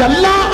كلا